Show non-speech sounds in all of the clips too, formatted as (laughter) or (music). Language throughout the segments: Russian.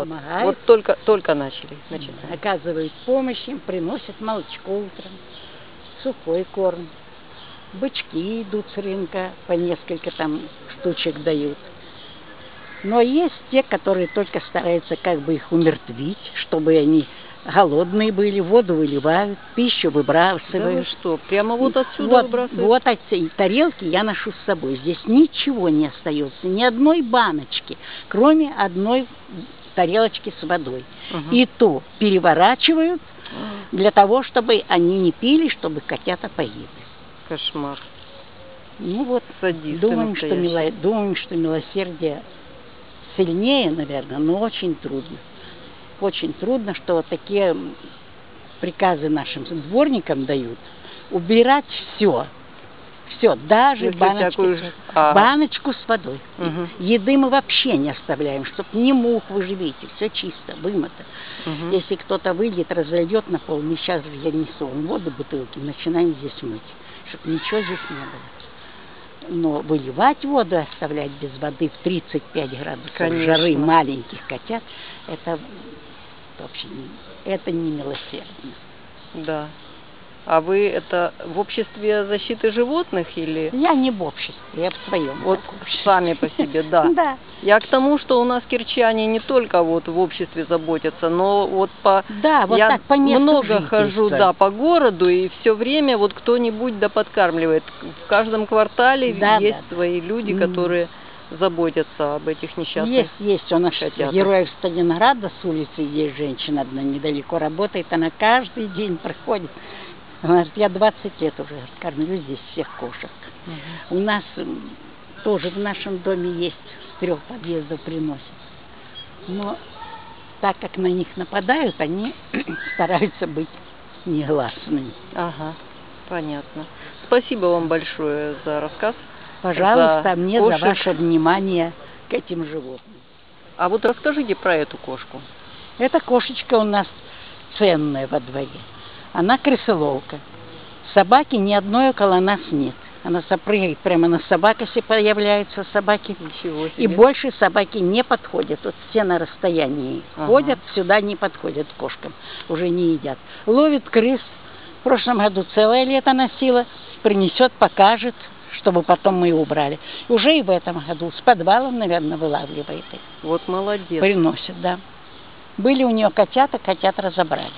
Помогают. Вот только, только начали, начинаем. оказывают помощь им, приносят молочко утром, сухой корм. Бычки идут с рынка, по несколько там штучек дают. Но есть те, которые только стараются как бы их умертвить, чтобы они голодные были, воду выливают, пищу Да вы выбрасывают. что, прямо вот отсюда вот, выбрасывают? вот эти тарелки я ношу с собой. Здесь ничего не остается, ни одной баночки, кроме одной тарелочки с водой. Мгм. И то переворачивают для того, чтобы они не пили, чтобы котята поели. Кошмар. Ну вот, Садисты думаем что, мило- думаем, что милосердие сильнее, наверное, но очень трудно. Очень трудно, что вот такие приказы нашим дворникам дают. Убирать все. Все, даже ж- ага. баночку с водой. Мгм. Еды мы вообще не оставляем, чтобы ни мух вы живите, все чисто, вымыто. Мгм. Если кто-то выйдет, разольет на пол, мы сейчас же я несу вон воду, бутылки, начинаем здесь мыть, чтобы ничего здесь не было. Но выливать воду, оставлять без воды в 35 градусов Конечно. жары маленьких котят, это вообще не, это не милосердно. Да. А вы это в обществе защиты животных или Я не в обществе, я в своем. вот сами по себе, да? (laughs) Да. Я к тому, что у нас кирчане не только вот в обществе заботятся, но вот по Да, вот я так по месту много хожу, да, по городу и все время вот кто-нибудь да подкармливает. В каждом квартале Да, есть да. свои люди, которые заботятся об этих несчастных. Есть, есть. У нас котятах. героев Сталинграда с улицы есть женщина одна недалеко работает, она каждый день (laughs) приходит. Она говорит, я 20 лет уже кормлю здесь всех кошек. Мгм. У нас тоже в нашем доме есть, с трех подъездов приносят. Но так как на них нападают, они (clears throat) стараются быть негласными. Ага, понятно. Спасибо вам большое за рассказ. Пожалуйста, За мне кошек. за ваше внимание к этим животным. А вот расскажите про эту кошку. Эта кошечка у нас ценная во дворе. Она крысоловка. Собаки ни одной около нас нет. Она запрыгает прямо на собак, если появляются собаки. Ничего себе. И больше собаки не подходят. Вот все на расстоянии Ага. ходят, сюда не подходят кошкам. Уже не едят. Ловит крыс. В прошлом году целое лето носила. Принесет, покажет, чтобы потом мы убрали. Уже и в этом году с подвалом, наверное, вылавливает их. Вот молодец. Приносит, да. Были у нее котята, котят разобрали.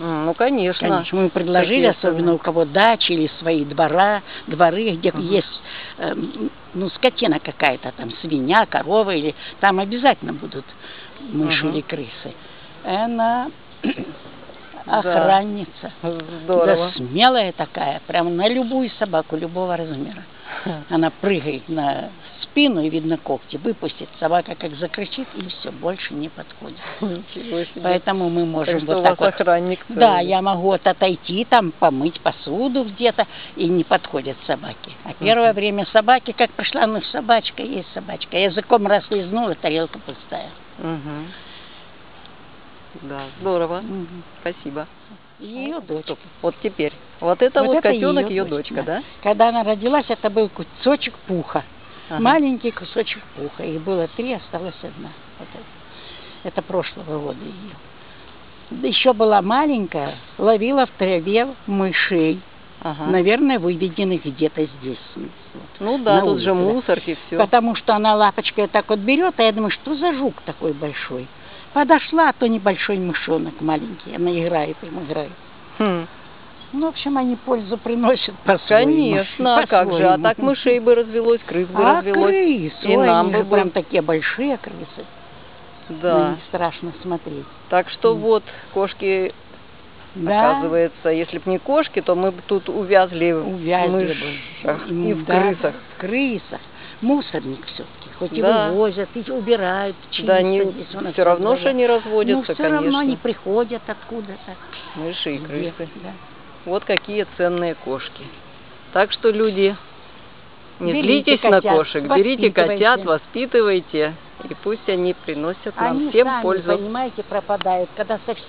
Ну, конечно. Конечно, мы предложили, Такие особенно у кого дачи или свои двора, дворы, где Мгм. есть эм, ну, скотина какая-то, там свинья, корова, или там обязательно будут мыши Мгм. или крысы. Она (clears throat) Да. охранница. Здорово. Да, смелая такая, прям на любую собаку, любого размера. (laughs) Она прыгает на спину, и видно когти, выпустит. Собака как закричит, и все, больше не подходит. Поэтому мы можем Так вот так вот охранник да, я могу вот отойти, там, помыть посуду где-то, и не подходят собаки. А первое время собаки, как пришла, ну, собачка есть собачка. Языком раз лизнула, тарелка пустая. Мгм. Да, здорово. Мгм. Спасибо. Ее дочка. Вот теперь. Вот это вот, это котенок, её ее дочка, да? Когда она родилась, это был кусочек пуха. Ага. Маленький кусочек пуха. Их было три, осталась одна. Вот это. это прошлого года ее. Еще была маленькая, ловила в траве мышей. Ага. Наверное, выведенных где-то здесь. Вот. Ну да, тут улице, же мусорки, все. Потому что она лапочкой так вот берет, а я думаю, что за жук такой большой? Подошла, а то небольшой мышонок маленький. Она играет, им играет. Хм. Ну, в общем, они пользу приносят по-своему. Конечно, а как же? А так мышей бы развелось, крыс бы А развелось. крыс, И ой, нам они бы же прям такие большие крысы. На Да. них страшно смотреть. Так что М. вот, кошки, Да, оказывается, если б не кошки, то мы бы тут увязли, увязли в бы. мышах М, и в да, крысах. В крысах. Мусорник все-таки. Хоть Да. и вывозят, и убирают, чисто Да, нас все равно же не разводятся, Ну, все конечно. равно они приходят откуда-то. Мыши и Где, крысы. да. Вот какие ценные кошки. Так что, люди, не Берите злитесь на котят, кошек, берите котят, воспитывайте. воспитывайте, и пусть они приносят нам Они всем сами, пользу. понимаете, пропадают, когда совсем